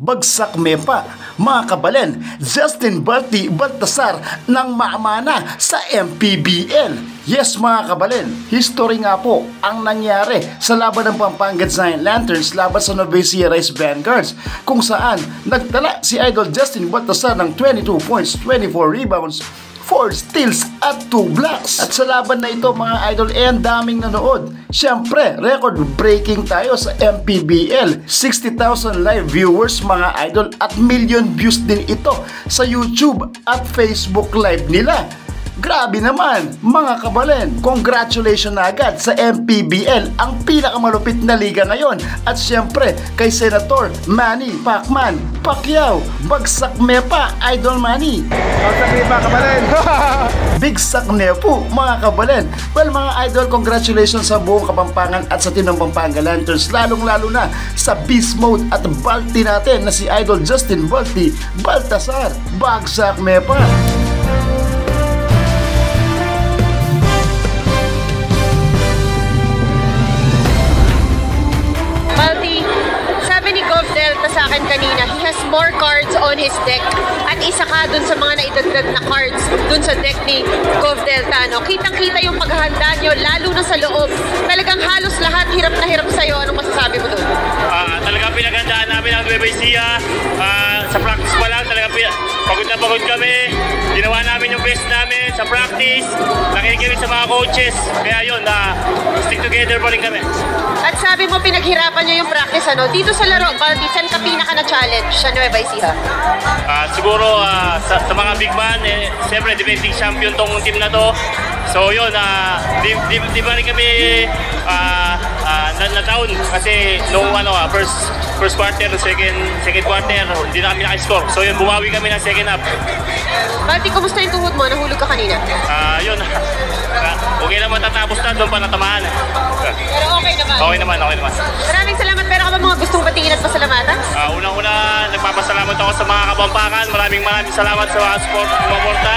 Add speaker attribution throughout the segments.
Speaker 1: Bagsak Mepa, mga kabalen, Justin Balti Baltasar ng maamana sa MPBL. Yes mga kabalen, history nga po ang nangyari sa laban ng Pampanga Giant Lanterns laban sa Nueva Rice Vanguards kung saan nagtala si Idol Justin Baltasar ng 22 points, 24 rebounds, 4 steals at 2 blocks. At sa laban na ito mga idol, eh ang daming nanood. Siyempre, record breaking tayo sa MPBL. 60,000 live viewers mga idol at million views din ito sa YouTube at Facebook live nila. Grabe naman, mga kabalen. Congratulations na agad sa MPBL, ang pinakamalupit na liga ngayon. At siyempre, kay Senator Manny Pacman, Pacquiao, Bagsak Mepa, Idol Manny.
Speaker 2: Bagsak Mepa, kabalen.
Speaker 1: Big sak po, mga kabalen. Well, mga idol, congratulations sa buong Kapampangan at sa team ng Pampanga Lanterns, lalong-lalo na sa Beast Mode at Balti natin na si Idol Justin Balti Baltasar. Bagsak Mepa.
Speaker 3: Sa akin kanina, he has more cards on his deck. At isa ka dun sa mga naidagdag na cards dun sa deck ni Gov Delta. No? Kitang-kita yung paghahanda nyo, lalo na sa loob. Talagang halos lahat hirap na hirap sa'yo. Anong masasabi mo dun?
Speaker 4: Ah, talagang pinagandaan namin ang Nueva Ecija. Ah, sa practice pa lang, talagang pagod na pagod kami. Ginawa namin yung best namin sa practice. Nakikinig sa mga coaches. Kaya yun, stick together pa rin kami.
Speaker 3: At sabi mo, pinaghirapan nyo yung practice. Ano? Dito sa laro, Balti, saan ka pinaka na-challenge sa Nueva Ecija?
Speaker 4: Ah, siguro ah, sa, sa mga big man, eh, siyempre defending champion tong team na to. So yun, ah, di, di, di ba rin kami ah, ah, na, na down kasi nung ano, ah, first first quarter, second second quarter, hindi na kami nakiscore. So yun, bumawi kami ng second half.
Speaker 3: Balti, kumusta yung tuhod mo? Nahulog ka kanina.
Speaker 4: Ah, yun. Ah, okay naman tatapos na, doon pa natamaan.
Speaker 3: Pero okay naman.
Speaker 4: Okay naman, okay naman.
Speaker 3: Maraming salamat. Pero ka ba mga gustong batingin at pasalamatan?
Speaker 4: Ah, unang-una, nagpapasalamat ako sa mga kabampangan. Maraming maraming salamat sa mga support sumuporta.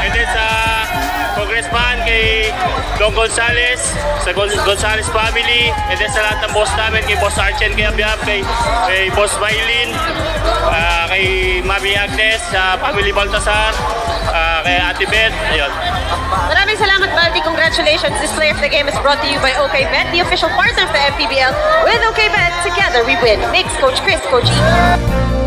Speaker 4: And then sa congressman kay Don Gonzales, sa Gon- Gonzales family, and then sa lahat ng boss namin, kay Boss Archen, kay Abiab, kay, kay Boss Maylin, ah, kay Mami Agnes, sa family Baltasar, ah, kay Ate Beth, ayun.
Speaker 3: Maraming salamat, Balti. Congratulations. This play of the game is brought to you by OKBet, the official partner of the MPBL. With OKBet, together we win. Mix Coach Chris, Coach E.